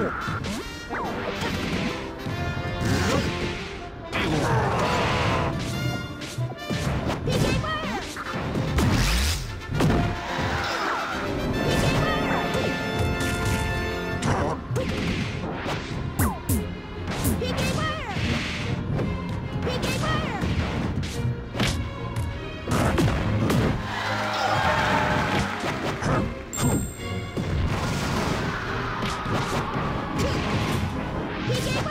Ow! You